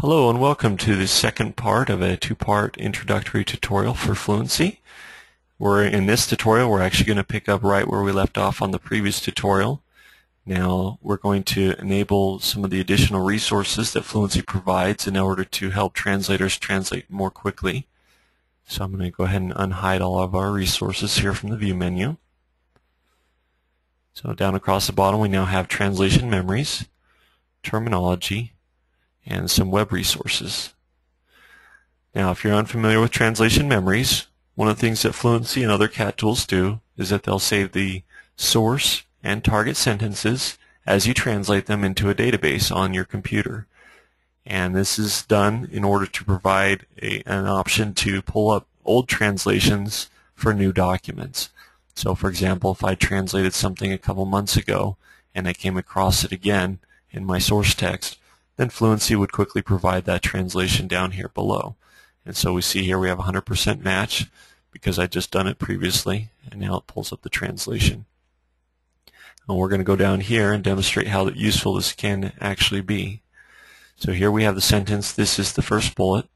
Hello and welcome to the second part of a two-part introductory tutorial for Fluency. We're in this tutorial we're actually going to pick up right where we left off on the previous tutorial. Now we're going to enable some of the additional resources that Fluency provides in order to help translators translate more quickly. So I'm going to go ahead and unhide all of our resources here from the view menu. So down across the bottom we now have translation memories, terminology, and some web resources. Now, if you're unfamiliar with translation memories, one of the things that Fluency and other CAT tools do is that they'll save the source and target sentences as you translate them into a database on your computer. And this is done in order to provide a, an option to pull up old translations for new documents. So for example, if I translated something a couple months ago and I came across it again in my source text, then Fluency would quickly provide that translation down here below. And so we see here we have 100% match because I just done it previously, and now it pulls up the translation. And we're going to go down here and demonstrate how useful this can actually be. So here we have the sentence, this is the first bullet,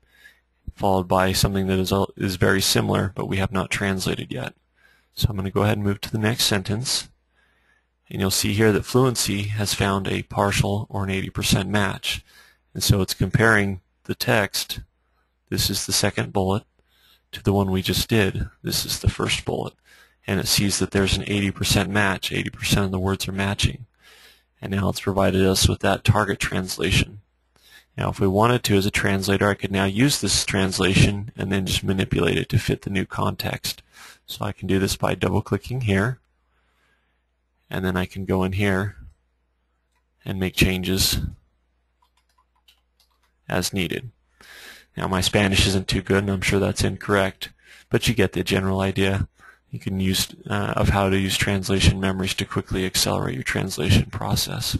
followed by something that is, is very similar, but we have not translated yet. So I'm going to go ahead and move to the next sentence. And you'll see here that Fluency has found a partial or an 80% match. And so it's comparing the text, this is the second bullet, to the one we just did. This is the first bullet. And it sees that there's an 80% match. 80% of the words are matching. And now it's provided us with that target translation. Now if we wanted to as a translator, I could now use this translation and then just manipulate it to fit the new context. So I can do this by double clicking here and then I can go in here and make changes as needed. Now my Spanish isn't too good and I'm sure that's incorrect, but you get the general idea. You can use uh, of how to use translation memories to quickly accelerate your translation process.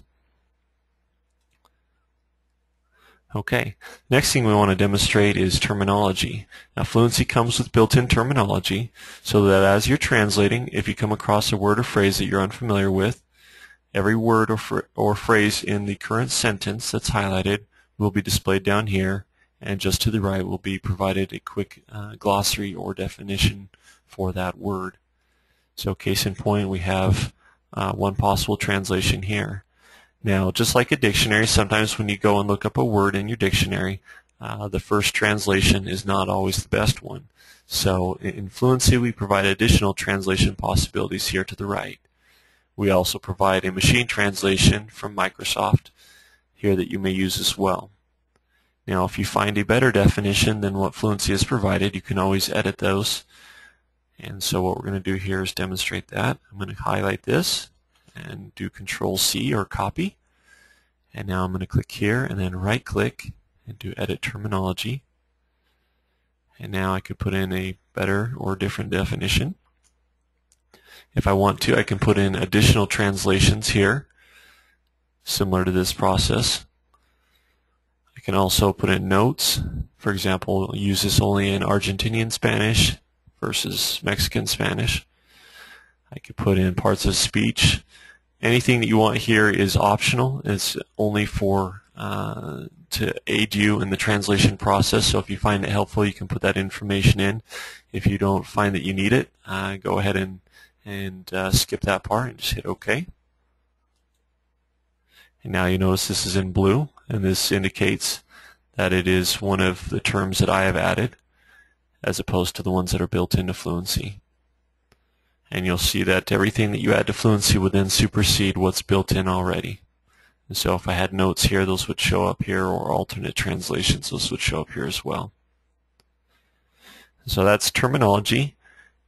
Okay, next thing we want to demonstrate is terminology. Now Fluency comes with built-in terminology so that as you're translating, if you come across a word or phrase that you're unfamiliar with, every word or, or phrase in the current sentence that's highlighted will be displayed down here and just to the right will be provided a quick uh, glossary or definition for that word. So case in point, we have uh, one possible translation here. Now, just like a dictionary, sometimes when you go and look up a word in your dictionary, uh, the first translation is not always the best one. So in Fluency, we provide additional translation possibilities here to the right. We also provide a machine translation from Microsoft here that you may use as well. Now, if you find a better definition than what Fluency has provided, you can always edit those. And so what we're going to do here is demonstrate that. I'm going to highlight this and do Control C or copy. And now I'm going to click here and then right click and do edit terminology. And now I could put in a better or different definition. If I want to, I can put in additional translations here, similar to this process. I can also put in notes. For example, use this only in Argentinian Spanish versus Mexican Spanish. I could put in parts of speech Anything that you want here is optional. It's only for uh, to aid you in the translation process. So if you find it helpful, you can put that information in. If you don't find that you need it, uh, go ahead and and uh, skip that part and just hit OK. And now you notice this is in blue, and this indicates that it is one of the terms that I have added as opposed to the ones that are built into Fluency and you'll see that everything that you add to Fluency would then supersede what's built in already. And so if I had notes here, those would show up here, or alternate translations, those would show up here as well. So that's terminology,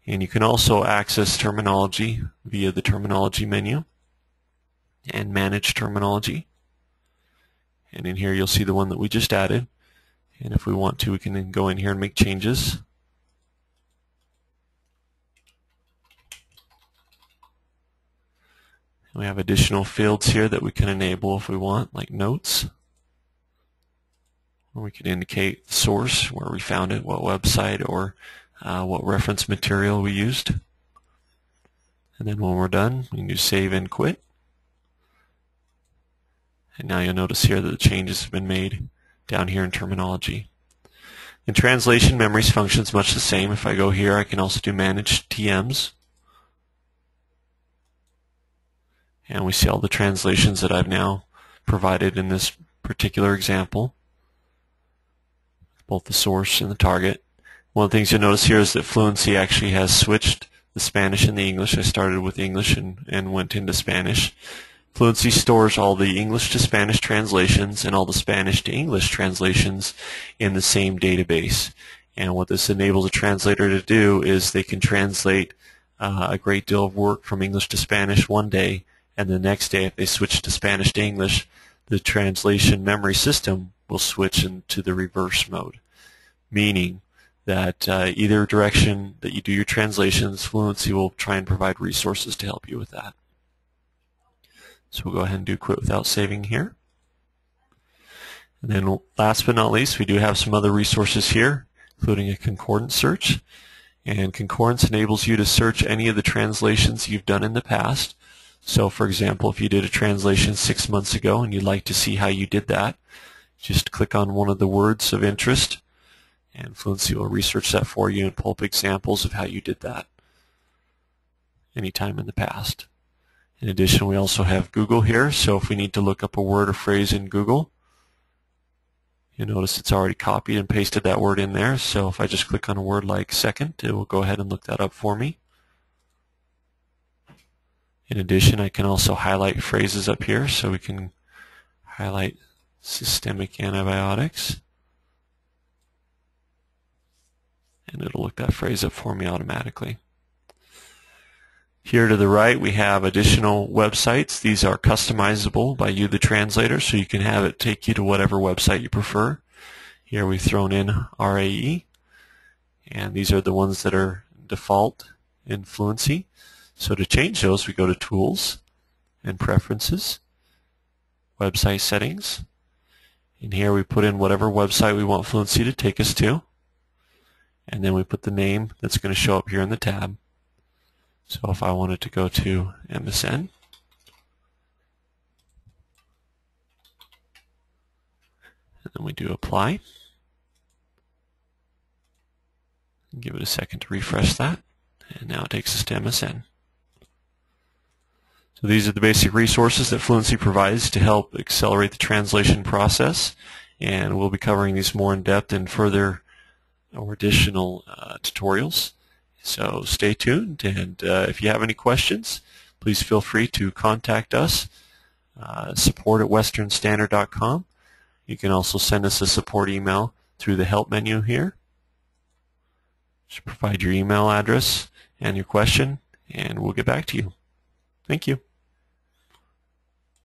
and you can also access terminology via the terminology menu and manage terminology. And in here you'll see the one that we just added. And if we want to, we can then go in here and make changes. We have additional fields here that we can enable if we want, like notes. Or we can indicate the source, where we found it, what website, or uh, what reference material we used. And then when we're done, we can do save and quit. And now you'll notice here that the changes have been made down here in terminology. In translation, memories functions much the same. If I go here, I can also do manage TMs. And we see all the translations that I've now provided in this particular example, both the source and the target. One of the things you'll notice here is that Fluency actually has switched the Spanish and the English. I started with English and, and went into Spanish. Fluency stores all the English to Spanish translations and all the Spanish to English translations in the same database. And what this enables a translator to do is they can translate uh, a great deal of work from English to Spanish one day, and the next day, if they switch to Spanish to English, the translation memory system will switch into the reverse mode, meaning that uh, either direction that you do your translations, Fluency will try and provide resources to help you with that. So we'll go ahead and do quit without saving here. And then last but not least, we do have some other resources here, including a concordance search. And concordance enables you to search any of the translations you've done in the past. So for example, if you did a translation six months ago and you'd like to see how you did that, just click on one of the words of interest and Fluency will research that for you and pull up examples of how you did that anytime in the past. In addition, we also have Google here, so if we need to look up a word or phrase in Google, you'll notice it's already copied and pasted that word in there, so if I just click on a word like second, it will go ahead and look that up for me. In addition, I can also highlight phrases up here, so we can highlight systemic antibiotics. and it'll look that phrase up for me automatically. Here to the right we have additional websites. These are customizable by you the translator so you can have it take you to whatever website you prefer. Here we've thrown in RAE and these are the ones that are default in Fluency. So to change those we go to Tools and Preferences, Website Settings, and here we put in whatever website we want Fluency to take us to and then we put the name that's going to show up here in the tab. So if I wanted to go to MSN, and then we do apply. Give it a second to refresh that, and now it takes us to MSN. So these are the basic resources that Fluency provides to help accelerate the translation process, and we'll be covering these more in depth in further or additional uh, tutorials. So stay tuned, and uh, if you have any questions, please feel free to contact us, uh, support at westernstandard.com. You can also send us a support email through the help menu here. Just provide your email address and your question, and we'll get back to you. Thank you.